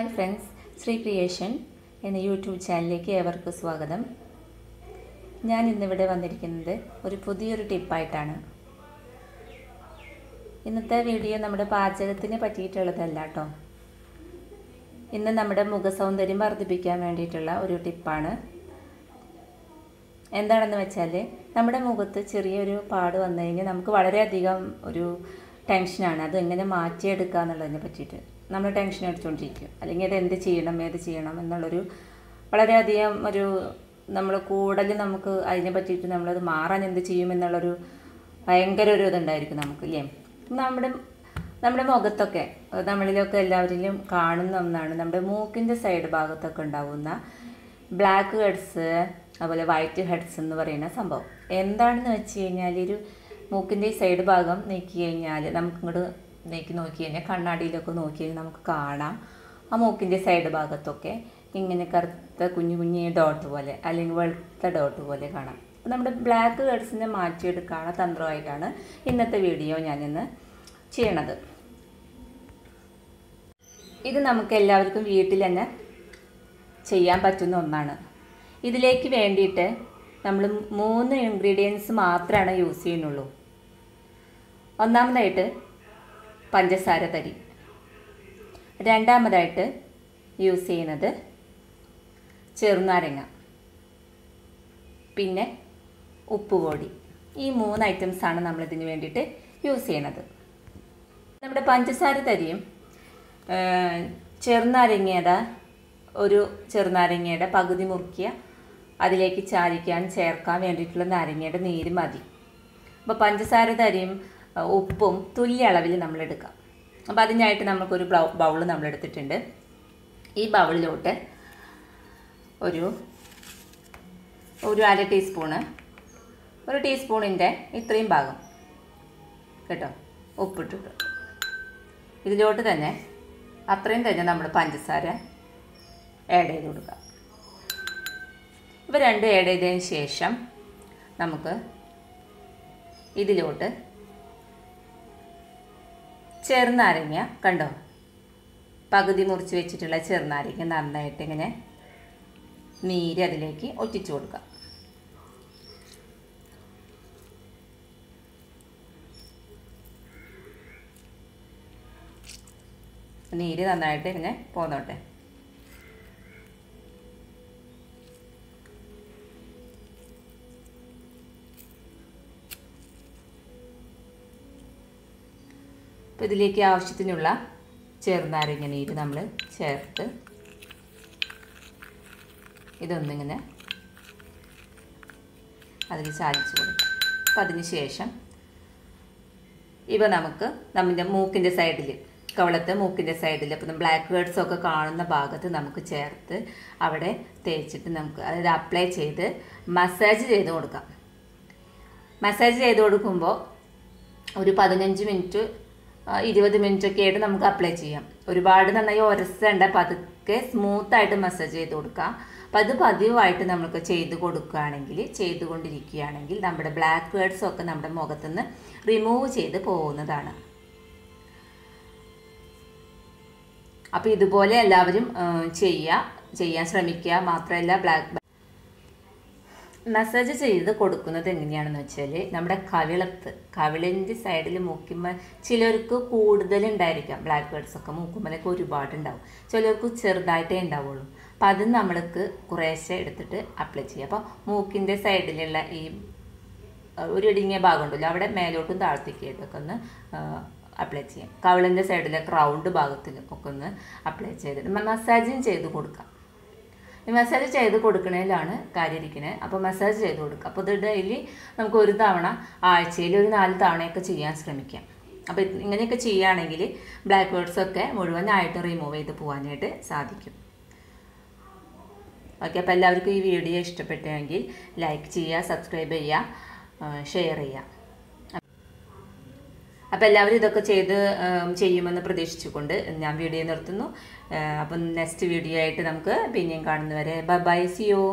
Hi friends Shri creation എന്ന YouTube ചാനലിലേക്ക് ഏവർക്കും സ്വാഗതം. ഞാൻ ഇന്നിവിടെ വന്നിരിക്കുന്നത് ഒരു പുതിയൊരു ടിപ്പായിട്ടാണ്. ഇന്നത്തെ വീഡിയോ നമ്മുടെ പാചകത്തിന് പറ്റിയിട്ടുള്ളതല്ല കേട്ടോ. ഇന്ന് നമ്മുടെ മുഖസൗന്ദര്യം വർദ്ധിപ്പിക്കാൻ വേണ്ടിയിട്ടുള്ള ഒരു ടിപ്പാണ്. എന്താണെന്ന് വെച്ചാൽ നമ്മുടെ മുഖത്ത് ചെറിയൊരു പാട് വന്നു കഴിഞ്ഞാൽ നമുക്ക് വളരെയധികം ഒരു ടെൻഷനാണ്. അത് എങ്ങനെ മാറ്റിയെടുക്കുക എന്നുള്ളതിനെ പറ്റിയിട്ട് നമ്മൾ ടെൻഷൻ അടിച്ചുകൊണ്ടിരിക്കും അല്ലെങ്കിൽ അത് എന്ത് ചെയ്യണം ഏത് ചെയ്യണം എന്നുള്ളൊരു വളരെയധികം ഒരു നമ്മൾ കൂടുതൽ നമുക്ക് അതിനെ പറ്റിയിട്ട് നമ്മളത് മാറാൻ എന്ത് ചെയ്യും എന്നുള്ളൊരു ഭയങ്കര ഒരു ഇതുണ്ടായിരിക്കും നമുക്ക് അല്ലേ നമ്മുടെ നമ്മുടെ മുഖത്തൊക്കെ നമ്മളിലൊക്കെ എല്ലാവരിലും കാണുന്ന ഒന്നാണ് നമ്മുടെ മൂക്കിന്റെ സൈഡ് ഭാഗത്തൊക്കെ ഉണ്ടാവുന്ന ബ്ലാക്ക് ഹെഡ്സ് അതുപോലെ വൈറ്റ് ഹെഡ്സ് എന്ന് പറയുന്ന സംഭവം. എന്താണെന്ന് വെച്ച് കഴിഞ്ഞാൽ ഒരു മൂക്കിന്റെ ഈ സൈഡ് ഭാഗം നീക്കി കഴിഞ്ഞാൽ നമുക്ക് ഇങ്ങോട്ട് നീക്കി നോക്കി കഴിഞ്ഞാൽ കണ്ണാടിയിലൊക്കെ നോക്കി കഴിഞ്ഞാൽ നമുക്ക് കാണാം. ആ മൂക്കിന്റെ സൈഡ് ഭാഗത്തൊക്കെ ഇങ്ങനെ കറുത്ത കുഞ്ഞു കുഞ്ഞു ഡോട്ട് പോലെ അല്ലെങ്കിൽ വെളുത്ത ഡോട്ട് പോലെ കാണാം. നമ്മുടെ ബ്ലാക്ക് ഹെഡ്സിനെ മാറ്റിയെടുക്കാനുള്ള തന്ത്രമായിട്ടാണ് ഇന്നത്തെ വീഡിയോ ഞാനിന്ന് ചെയ്യണത്. ഇത് നമുക്ക് എല്ലാവർക്കും വീട്ടിൽ തന്നെ ചെയ്യാൻ പറ്റുന്ന ഒന്നാണ്. ഇതിലേക്ക് വേണ്ടിയിട്ട് നമ്മൾ മൂന്ന് ഇൻഗ്രീഡിയൻസ് മാത്രമാണ് യൂസ് ചെയ്യുന്നുള്ളൂ. ഒന്നാമതായിട്ട് പഞ്ചസാര തരി രണ്ടാമതായിട്ട് യൂസ് ചെയ്യുന്നത് ചെറുനാരങ്ങ. പിന്നെ ഉപ്പുപൊടി. ഈ മൂന്ന് ഐറ്റംസാണ് നമ്മളിതിന് വേണ്ടിയിട്ട് യൂസ് ചെയ്യണത് നമ്മുടെ പഞ്ചസാര തരിയും ചെറുനാരങ്ങയുടെ ഒരു ചെറുനാരങ്ങയുടെ പകുതി മുറുക്കിയ അതിലേക്ക് ചാലിക്കാൻ ചേർക്കാൻ വേണ്ടിയിട്ടുള്ള നാരങ്ങയുടെ നീര് മതി. അപ്പോൾ പഞ്ചസാര തരിയും ഉപ്പും തുല്യ അളവിൽ നമ്മൾ എടുക്കാം അപ്പോൾ അതിനായിട്ട് നമുക്കൊരു ബൗൾ നമ്മൾ എടുത്തിട്ടുണ്ട് ഈ ബൗളിലോട്ട് ഒരു ഒരു അര ടീസ്പൂണ് ഒരു ടീസ്പൂണിന്റെ ഇത്രയും ഭാഗം കേട്ടോ ഉപ്പിട്ടിട്ട്. ഇതിലോട്ട് തന്നെ അത്രയും തന്നെ നമ്മൾ പഞ്ചസാര ആഡ് ചെയ്ത് കൊടുക്കുക ഇവ രണ്ടും ആഡ് ചെയ്തതിന് ശേഷം നമുക്ക് ഇതിലോട്ട് ചെറുനാരങ്ങ കണ്ടോ? പകുതി മുറിച്ച് വെച്ചിട്ടുള്ള ചെറുനാരങ്ങ നന്നായിട്ട് ഇങ്ങനെ നീര് അതിലേക്ക് ഒറ്റിച്ചു കൊടുക്കാം. നീര് നന്നായിട്ട് ഇങ്ങനെ പോന്നോട്ടെ. അപ്പോൾ ഇതിലേക്ക് ആവശ്യത്തിനുള്ള ചെറുനാരങ്ങ നീര് നമ്മൾ ചേർത്ത് ഇതൊന്നിങ്ങനെ അതിൽ ചാലിച്ച് കൊടുക്കും. അപ്പം അതിന് ശേഷം ഇവ നമുക്ക് നമ്മുടെ മൂക്കിന്റെ സൈഡിൽ കവളത്തെ മൂക്കിന്റെ സൈഡിൽ അപ്പം ബ്ലാക്ക് ഹെഡ്സ് ഒക്കെ കാണുന്ന ഭാഗത്ത് നമുക്ക് ചേർത്ത് അവിടെ തേച്ചിട്ട് നമുക്ക് അതായത് അപ്ലൈ ചെയ്ത് മസാജ് ചെയ്ത് കൊടുക്കാം. മസാജ് ചെയ്ത് കൊടുക്കുമ്പോൾ ഒരു പതിനഞ്ച് മിനിറ്റ് ഇരുപത് ഒക്കെ ആയിട്ട് നമുക്ക് അപ്ലൈ ചെയ്യാം. ഒരുപാട് നന്നായി ഉരസേണ്ട സ്മൂത്ത് ആയിട്ട് മസാജ് ചെയ്ത് കൊടുക്കുക അപ്പം അത് പതിവായിട്ട് നമുക്ക് ചെയ്ത് കൊടുക്കുകയാണെങ്കിൽ ചെയ്തുകൊണ്ടിരിക്കുകയാണെങ്കിൽ നമ്മുടെ ബ്ലാക്ക് ഹെഡ്സ് ഒക്കെ നമ്മുടെ മുഖത്തുനിന്ന് റിമൂവ് ചെയ്ത് പോകുന്നതാണ്. അപ്പോൾ ഇതുപോലെ എല്ലാവരും ചെയ്യുക ചെയ്യാൻ ശ്രമിക്കുക. മാത്രമല്ല ബ്ലാക്ക് മസാജ് ചെയ്ത് കൊടുക്കുന്നത് എങ്ങനെയാണെന്ന് വെച്ചാൽ നമ്മുടെ കവിളത്ത് കവിളിന്റെ സൈഡിൽ മൂക്കുമ്പോൾ ചിലർക്ക് കൂടുതലുണ്ടായിരിക്കാം ബ്ലാക്ക് ബേഡ്സ് ഒക്കെ മൂക്കുമ്പോഴൊക്കെ ഒരുപാടുണ്ടാവും ചിലർക്ക് ചെറുതായിട്ടേ ഉണ്ടാവുള്ളൂ. അപ്പം അത് നമ്മൾക്ക് കുറേശ്ശെ എടുത്തിട്ട് അപ്ലൈ ചെയ്യുക അപ്പോൾ മൂക്കിന്റെ സൈഡിലുള്ള ഈ ഒരു ഇടുങ്ങിയ ഭാഗം ഉണ്ടല്ലോ അവിടെ മേലോട്ടും താഴ്ത്തിക്കായിട്ടൊക്കെ ഒന്ന് അപ്ലൈ ചെയ്യാം. കവിളിന്റെ സൈഡിലെ റൗണ്ട് ഭാഗത്തിൽ ഒക്കെ ഒന്ന് അപ്ലൈ ചെയ്തിട്ട് മസാജിങ് ചെയ്ത് കൊടുക്കാം. മസാജ് ചെയ്ത് കൊടുക്കണേലാണ് കാര്യം ഇരിക്കുന്നത് അപ്പോൾ മസാജ് ചെയ്ത് കൊടുക്കുക അപ്പോൾ ഇത് ഡെയിലി നമുക്ക് ഒരു തവണ ആഴ്ചയിൽ ഒരു നാല് തവണയൊക്കെ ചെയ്യാൻ ശ്രമിക്കാം. അപ്പോൾ ഇങ്ങനെയൊക്കെ ചെയ്യുകയാണെങ്കിൽ ബ്ലാക്ക് ബേർഡ്സൊക്കെ മുഴുവനായിട്ട് റിമൂവ് ചെയ്ത് പോകാനായിട്ട് സാധിക്കും. ഓക്കെ അപ്പോൾ എല്ലാവർക്കും ഈ വീഡിയോ ഇഷ്ടപ്പെട്ടെങ്കിൽ ലൈക്ക് ചെയ്യുക സബ്സ്ക്രൈബ് ചെയ്യുക ഷെയർ ചെയ്യുക. അപ്പോൾ എല്ലാവരും ഇതൊക്കെ ചെയ്ത് ചെയ്യുമെന്ന് പ്രതീക്ഷിച്ചുകൊണ്ട് ഞാൻ വീഡിയോ നിർത്തുന്നു. അപ്പം നെക്സ്റ്റ് വീഡിയോ ആയിട്ട് നമുക്ക് പിന്നെയും കാണുന്നവരെ ബൈ ബൈ സിയോ